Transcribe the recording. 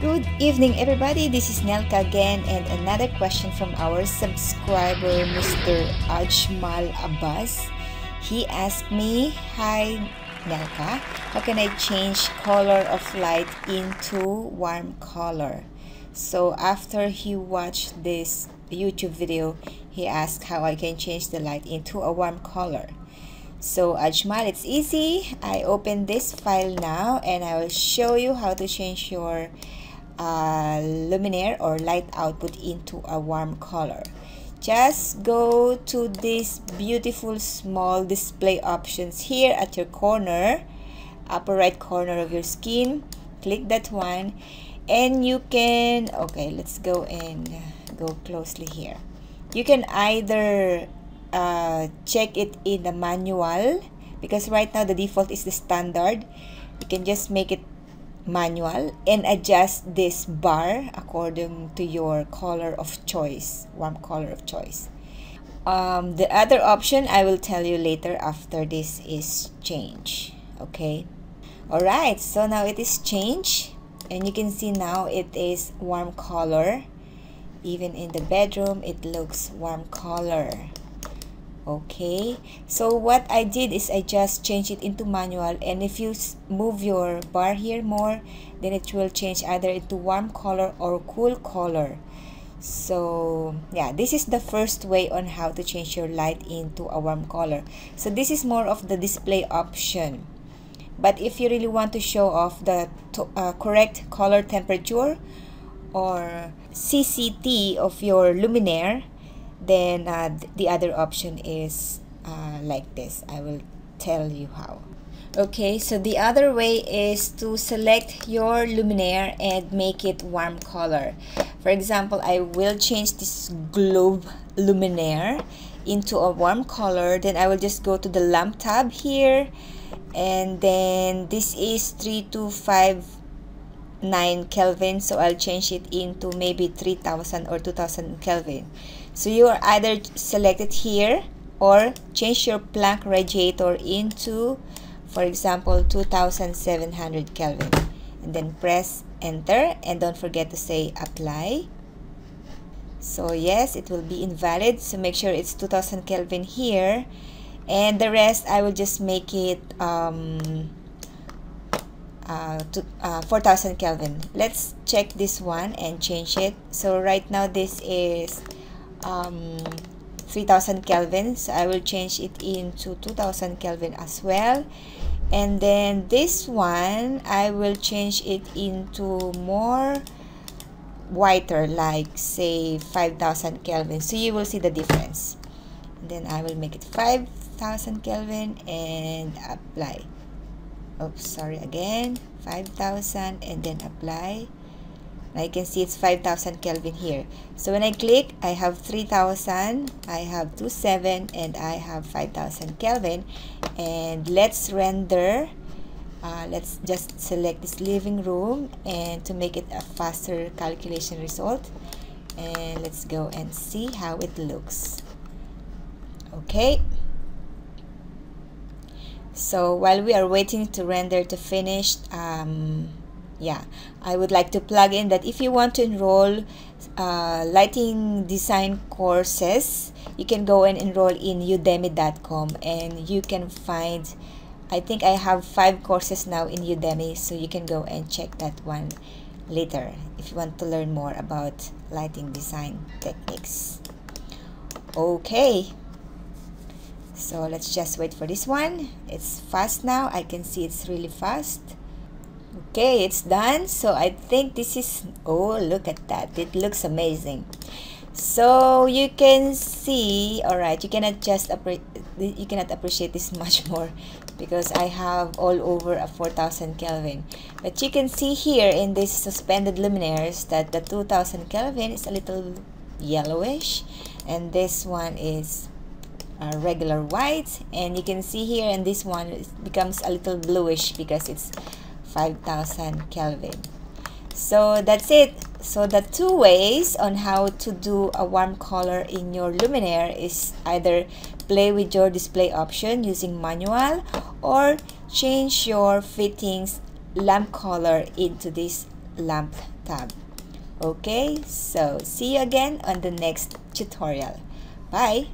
Good evening, everybody. This is Nelca again, and another question from our subscriber, Mr. Ajmal Abbas. He asked me, Hi, Nelca, how can I change color of light into warm color? So after he watched this YouTube video, he asked how I can change the light into a warm color. So Ajmal, it's easy. I open this file now and I will show you how to change your uh, luminaire or light output into a warm color. Just go to this beautiful small display options here at your corner, upper right corner of your screen. Click that one and you can, okay, let's go and go closely here. You can either uh, check it in the manual because right now the default is the standard you can just make it manual and adjust this bar according to your color of choice warm color of choice. Um, the other option I will tell you later after this is change okay? Alright so now it is change and you can see now it is warm color. Even in the bedroom it looks warm color okay? So what I did is I just change it into manual. And if you move your bar here more then it will change either into warm color or cool color. So yeah this is the first way on how to change your light into a warm color. So this is more of the display option. But if you really want to show off the uh, correct color temperature or CCT of your luminaire then uh, the other option is uh, like this. I will tell you how. Okay so the other way is to select your luminaire and make it warm color. For example I will change this globe luminaire into a warm color. Then I will just go to the lamp tab here. And then this is 3259 Kelvin. So I'll change it into maybe 3000 or 2000 Kelvin so you are either selected here or change your Planck radiator into, for example, 2700 Kelvin. And then press enter and don't forget to say apply. So yes, it will be invalid. So make sure it's 2000 Kelvin here. And the rest, I will just make it um, uh, to uh, 4000 Kelvin. Let's check this one and change it. So right now this is um, 3000 Kelvin so I will change it into 2000 Kelvin as well. And then this one I will change it into more whiter like say 5000 Kelvin. So you will see the difference. And then I will make it 5000 Kelvin and apply. Oops sorry again. 5000 and then apply I can see it's 5000 Kelvin here. So when I click I have 3000 I have 27 and I have 5000 Kelvin. And let's render uh, let's just select this living room and to make it a faster calculation result. And let's go and see how it looks. Okay. So while we are waiting to render to finish um, yeah. I would like to plug in that if you want to enroll uh, lighting design courses you can go and enroll in udemy.com and you can find I think I have five courses now in Udemy so you can go and check that one later if you want to learn more about lighting design techniques. Okay. So let's just wait for this one. It's fast now. I can see it's really fast okay it's done. So I think this is oh look at that. It looks amazing. So you can see all right you cannot just you cannot appreciate this much more because I have all over a 4000 Kelvin. But you can see here in this suspended luminaires that the 2000 Kelvin is a little yellowish and this one is a regular white. And you can see here and this one becomes a little bluish because it's 5000 Kelvin. So that's it. So the two ways on how to do a warm color in your luminaire is either play with your display option using manual or change your fittings lamp color into this lamp tab. Okay, so see you again on the next tutorial. Bye!